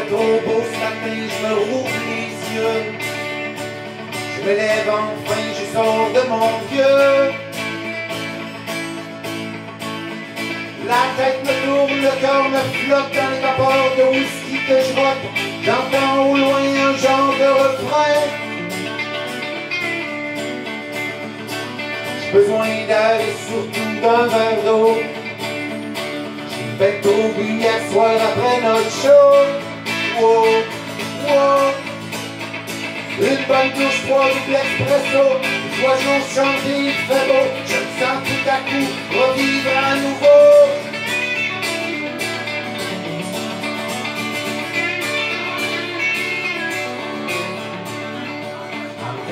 trop beau je me rouvre les yeux. Je me lève enfin, je sors de mon vieux. La tête me tourne, le corps me flotte dans les vapeurs de whisky que je rote. J'entends au loin un genre de refrain. J'ai besoin d'air et surtout d'un verre d'eau. J'ai fait au hier soir après notre show. Bonne douche froide de l'espresso. Les oiseaux chanter, il fait beau. Je me sens tout à coup revivre à nouveau.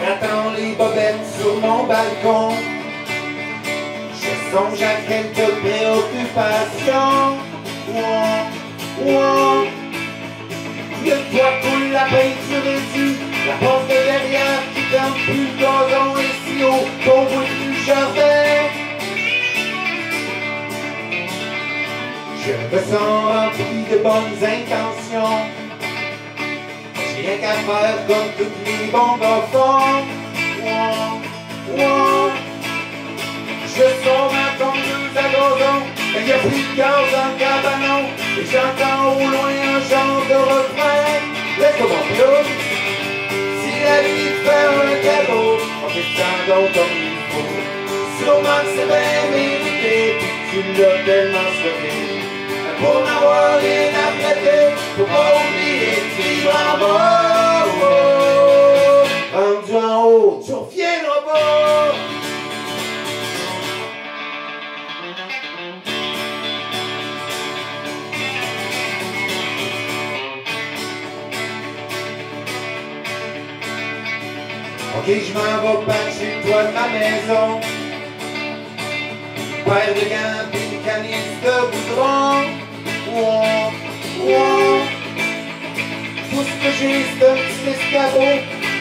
Grattant les bobettes sur mon balcon, je songe à quelques préoccupations. Ouah, ouah. Le toit coule, Je me sens rempli de bonnes intentions. J'ai rien qu'à faire comme toutes les. Ouah, ouah. Je sors ma tondeuse à gazon, il y a plus de gaz cabanon. Et j'entends au loin un genre de refrain. Laisse-moi plus. Si la vie te fait un cadeau, on fait donc comme il faut. Sûrement que c'est bien mérité, tu l'as tellement souhaité. Pour n'avoir rien à prêter, faut pas oublier de vivre. Oh, oh. Rendu en haut, tu reviendras pas. Ok, je m'en vais patcher le toit de ma maison. Paire de gants une canisse de goudron. Ouah, ouah. Tout ce que j'ai, c'est un petit escabeau.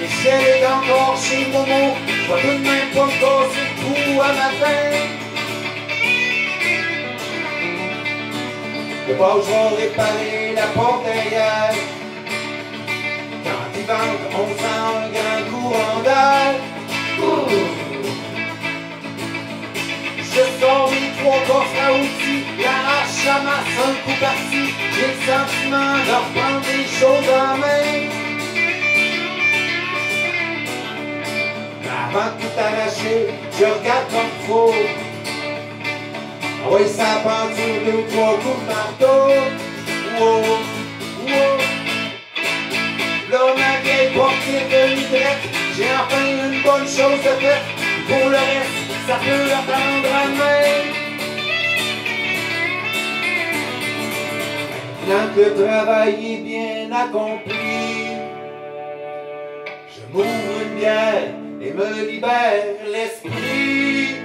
Michel est encore chez Momo. Je vais tout de même pas me casser le cou à matin. Le pas je vais réparer la porte derrière. Quand il vente, on sent un grand courant d'air. Un coup parti. J'ai le sentiment de reprendre les choses en main. Avant de tout arracher, je regarde comme faut. Ah oui, ça pendule deux ou trois coups Maintenant que le travail est bien accompli, je m'ouvre une bière et me libère l'esprit.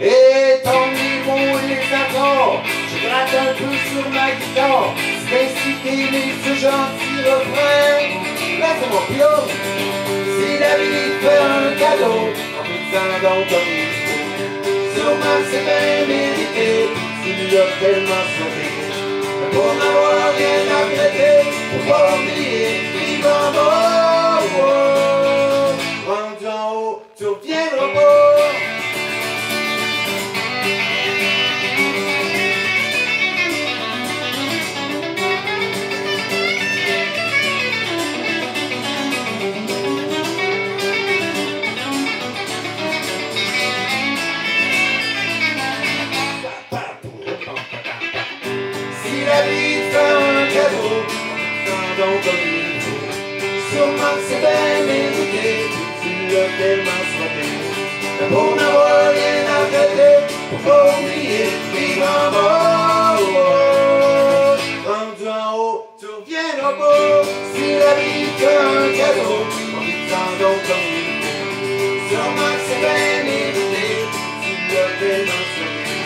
Et tombe les mots et les accords, je gratte un peu sur ma guitare, c'est ainsi qu'aimer ce gentil refrain. Laisse-moi si la vie te fait un cadeau, en donc comme il faut. Sûrement c'est bien mérité, tu lui as tellement sauvé. Mais pour n'avoir rien à prêter, faut pas oublier, vivre en oh. Rendu en haut, tu reviendras pas. Sûrement que c'est bien mérité, tu l'as tellement souhaité. Mais pour n'avoir rien à regretter, faut pas oublier, vivre en bas. Oh, oh. Rendu en haut, tu reviendras pas. Si la vie te fait un cadeau, prends donc comme il faut. Sûrement que c'est bien mérité, tu l'as tellement souhaité.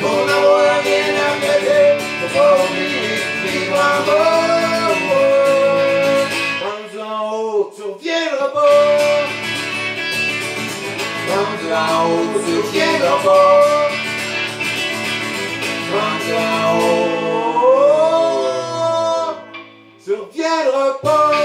Pour n'avoir rien à regretter, faut pas oublier, vivre Rendu en haut, tu reviendras pas.